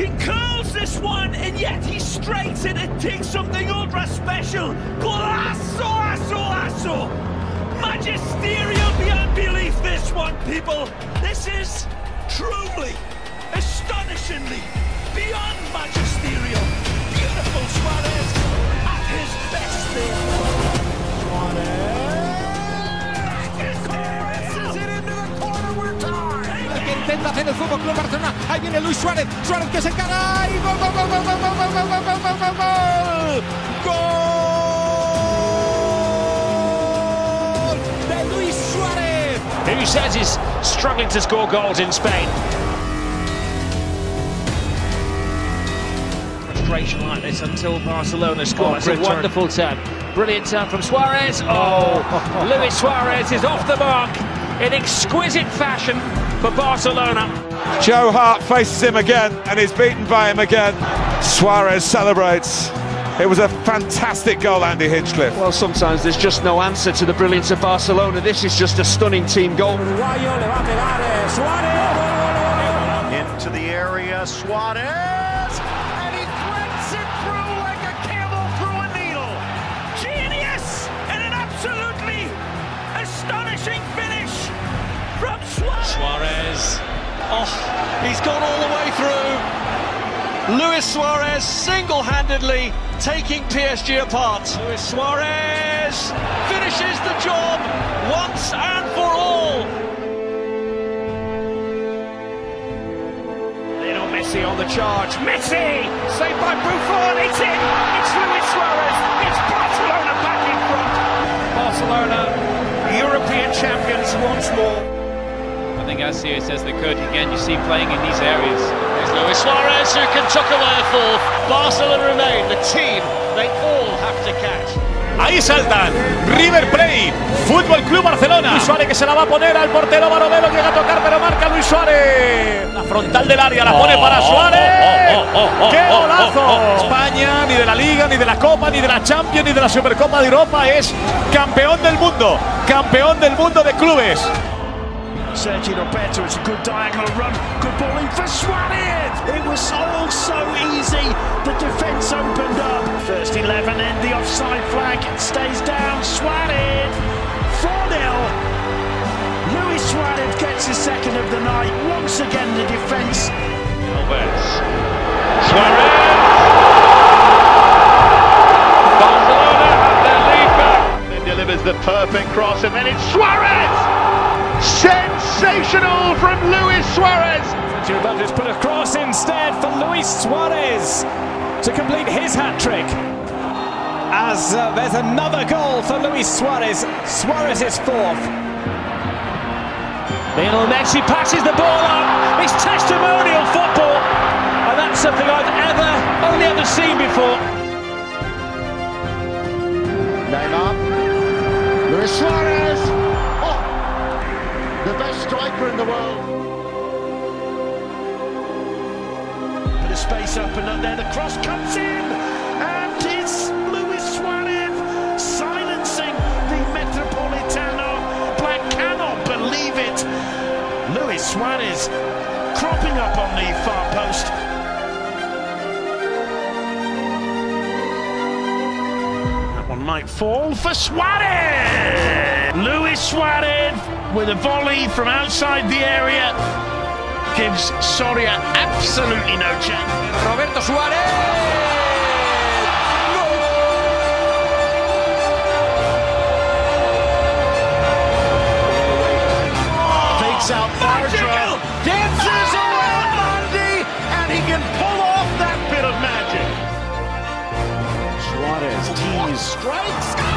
He curls this one, and yet he strikes it. It takes something ultra special. Golasso, asso, asso. Magisterial beyond belief, this one, people. This is truly, astonishingly, beyond magisterial. Intenta hacer el Fútbol Club Barcelona. Ahí viene Luis Suárez. Suárez que se encara. Y gol, gol, gol, gol, gol, gol, gol, gol, gol, gol, gol, gol, gol. Gol de Luis Suárez. Who says he's struggling to score goals in Spain? Frustration like this until Barcelona score. Oh, It's a great turn. wonderful turn. Brilliant turn from Suarez. Oh, Luis Suarez is off the mark in exquisite fashion for Barcelona. Joe Hart faces him again and is beaten by him again. Suarez celebrates. It was a fantastic goal, Andy Hinchcliffe. Well, sometimes there's just no answer to the brilliance of Barcelona. This is just a stunning team goal. Uruguayo le va a pegar eh, Suárez. Into the area, Suarez, he's gone all the way through. Luis Suarez single-handedly taking PSG apart. Luis Suarez finishes the job once and for all. Lionel Messi on the charge. Messi! Saved by Buffon. It's in. It's Luis Suarez. It's Barcelona back in front. Barcelona, European champions once more. I think as serious as they could. Again, you see playing in these areas. There's Luis Suarez who can tuck away a fourth. Barcelona remain the team they all have to catch. Ahí saltan. River Plate. Fútbol Club Barcelona. Luis Suárez que se la va a poner al portero Barovero. Llega a tocar, pero marca Luis Suárez. La frontal del área la pone para Suárez. ¡Qué golazo! España, ni de la Liga, ni de la Copa, ni de la Champions, ni de la Supercopa de Europa. Es campeón del mundo. Campeón del mundo de clubes. Sergio Roberto, it's a good diagonal run. Good ball in for Suarez. It was all so easy. The defence opened up. First 11 and the offside flag stays down. Suarez, 4-0. Luis Suarez gets his second of the night. Once again, the defence Alves. Suarez. Barcelona have their lead back. Then delivers the perfect cross, and then it's Suarez! Sensational from Luis Suarez! Sergio Roberto's put a cross instead for Luis Suarez to complete his hat trick. As uh, there's another goal for Luis Suarez. Suarez is fourth. Lionel Messi passes the ball up. It's testimonial football. And that's something I've ever, only ever seen before. Neymar. Luis Suarez! Cross comes in! And it's Luis Suarez silencing the Metropolitano. Oblak cannot believe it. Luis Suarez cropping up on the far post. That one might fall for Suarez! Luis Suarez with a volley from outside the area gives Soria absolutely no chance. Roberto. Fakes out Bartra, dances around Mandi, and he can pull off that bit of magic. Suarez tees, strikes,